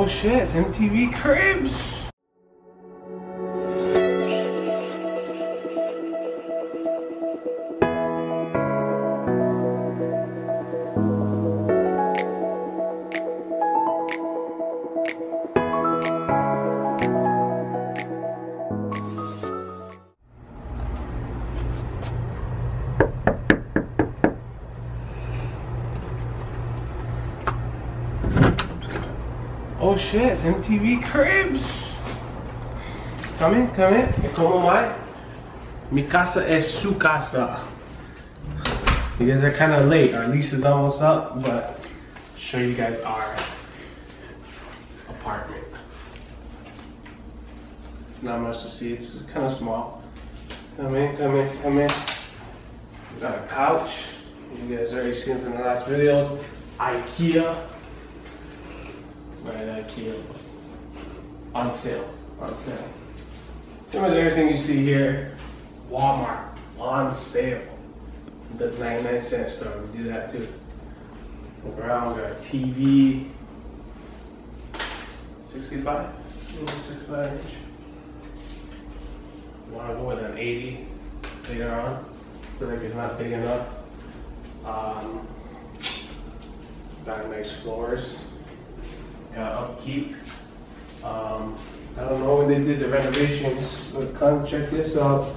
Oh shit, it's MTV Cribs! Oh shit, it's MTV Cribs! Come in, come in. ¿Y cómo my? Mi casa es su casa. You guys are kind of late. Our lease is almost up, but show you guys our apartment. Not much to see. It's kind of small. Come in, come in, come in. We got a couch. You guys already seen from the last videos. IKEA. Right, IKEA. On sale, on sale. Pretty much everything you see here, Walmart, on sale. The 99 cent store, we do that too. Around, we got a TV. 65? Mm, 65 inch. Wanna go with an 80 later on? Feel like it's not big enough. Um, got nice floors upkeep. Um, I don't know when they did the renovations, but come check this out.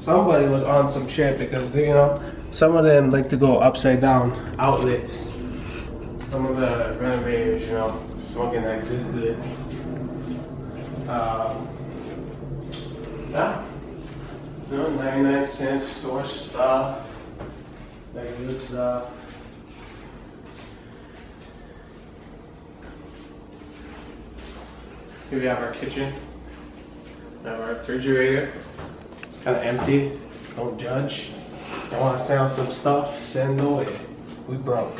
Somebody was on some shit because they, you know, some of them like to go upside down outlets. Some of the renovators, you know, smoking that good, good. Um, yeah, you know, 99 cents store stuff, that good stuff. Here we have our kitchen. We have our refrigerator. Kind of empty. Don't judge. I want to sell some stuff. Send away. We broke.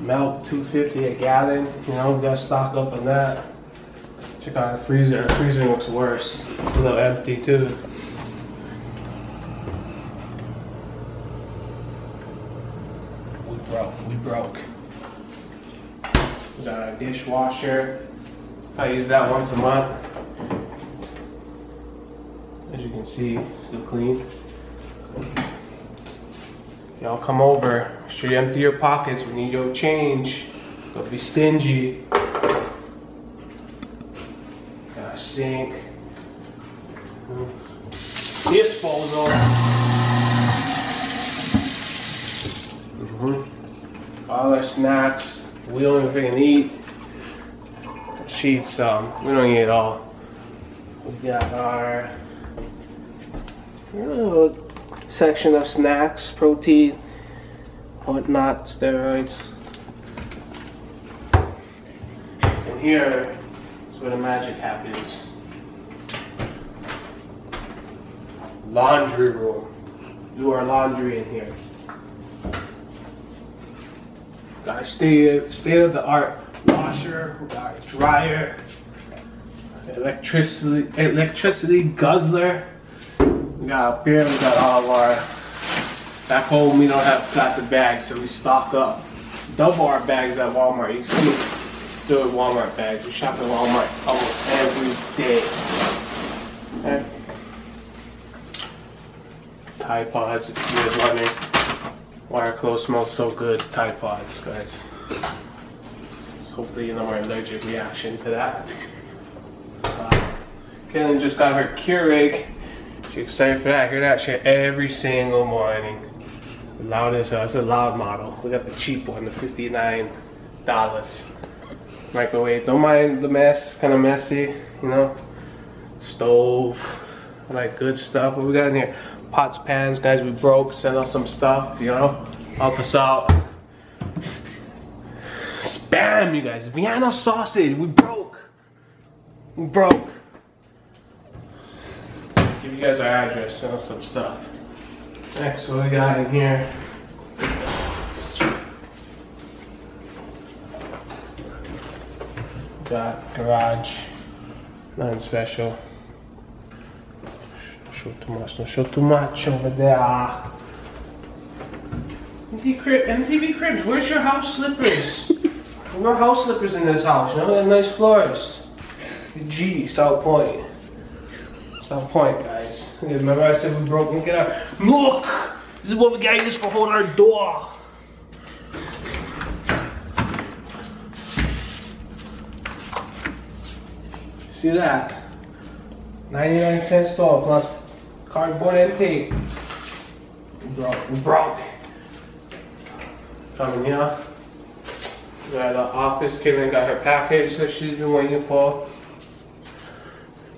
Milk 250 a gallon. You know, we got stock up on that. Check out our freezer. Our freezer looks worse. It's a little empty too. We broke. We broke. We got a dishwasher. I use that once a month. As you can see, still clean. Y'all come over. Make sure you empty your pockets. We need your change. Don't be stingy. Got a sink. Disposal. Mhm. All our snacks. We don't even eat. Sheets, um, we don't eat it all. We got our little section of snacks, protein, whatnot, steroids. And here is where the magic happens. Laundry room. Do our laundry in here. Got state, state of the art washer, we got dryer, electricity electricity guzzler. We got up here, we got all of our back home we don't have plastic bags, so we stock up. Double our bags at Walmart. You see it's filled with Walmart bags. We shop at Walmart almost every day. Okay. Tide Pods, if you guys wondering why our clothes smell so good. Tide Pods, guys. Hopefully you know more allergic reaction to that. Uh, just got her Keurig. She's excited for that. I hear that shit every single morning. The loudest, uh, it's a loud model. We got the cheap one, the $59 microwave. Don't mind the mess, kind of messy, you know. Stove, all that good stuff. What we got in here? Pots, pans, guys. We broke. Send us some stuff, you know. Help us out. Spam, you guys. Vienna sausage. We broke. We broke. Give you guys our address. Send us some stuff. Next, what we got in here? Got garage. Nothing special. Show too much. Don't show too much over there. MTV cribs. Where's your house slippers? Wear house slippers in this house. You know, they have nice floors. G, South Point. South Point, guys. Remember I said we broke? Look at our look. This is what we got used for holding our door. See that? 99 cent store plus cardboard and tape. We broke. We broke. Coming here. We got the office. Kaylen got her package that she's been waiting for.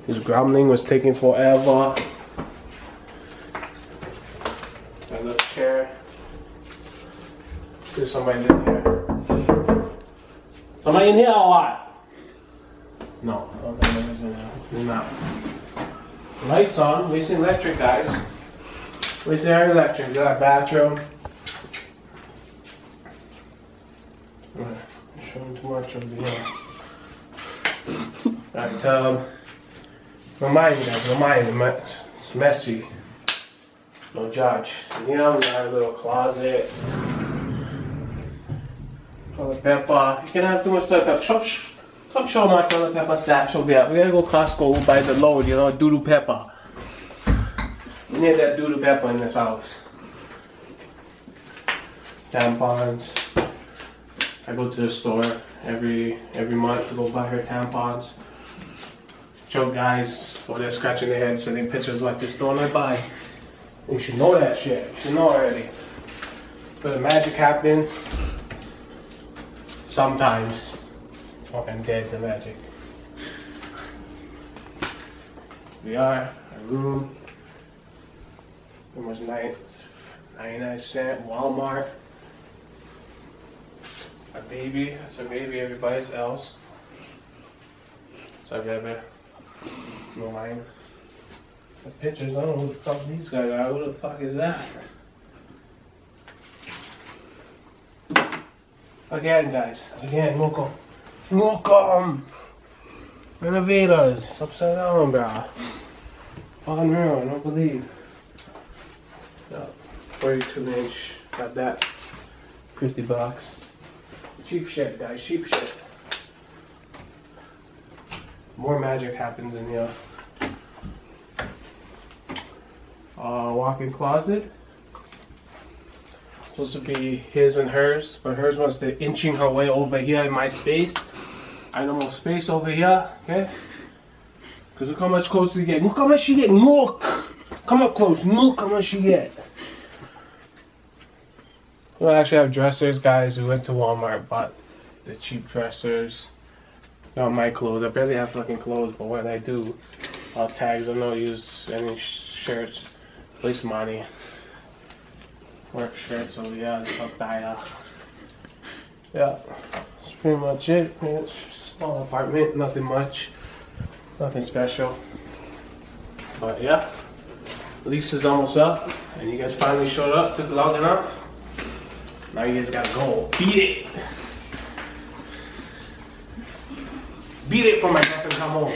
His grumbling was taking forever. A little chair. See somebody's in here. Somebody in here or what? No. No. Lights on, wasting electric, guys. Wasting our electric. We got our bathroom. Much over here. Alright, tub. Remind me, guys, remind me. It's messy. No judge. You know, we got a little closet. Toilet pepper. You can have too much toilet pepper. Come, sh- come show my toilet pepper stash over here. We gotta go Costco buy the load, you know, doodoo pepper. We need that doodoo pepper in this house. Tampons. I go to the store every every month to go buy her tampons. Show guys oh, over there scratching their heads, sending pictures like this store I buy. You should know that shit. You should know already. But the magic happens sometimes. Fucking dead the magic. We are a room. It was nine, 99 cent Walmart. A baby. That's a baby. Everybody's else. So I baby. No mine. The pictures. I don't know who the fuck these guys are. Who the fuck is that? Again, guys. Again, welcome. Welcome. Renovators. Upside down, bro. Unreal. I don't believe. Yeah. 42 inch. Got that. 50 bucks. Cheap shit, guys. Sheep shit. More magic happens in here. Uh, walk-in closet. Supposed to be his and hers, but hers wants to inching her way over here in my space. I have no more space over here, okay? Cause look how much closer you get. Look how much she get. Look, come up close. Look how much she get. We actually have dressers, guys. We went to Walmart, bought the cheap dressers. Not my clothes. I barely have fucking clothes, but when I do, I'll tags. I don't use any sh- shirts. Waste money. Work shirts over here. It's called Daya. Yeah, that's pretty much it. Yeah, It's a small apartment. Nothing much. Nothing special. But yeah, lease is almost up, and you guys finally showed up. Took long enough. Now you guys gotta go. Beat it. Beat it for my girlfriend come home.